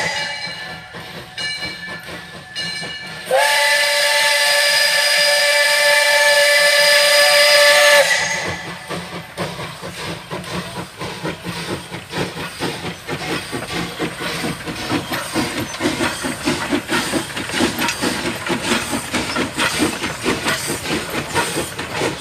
Okay.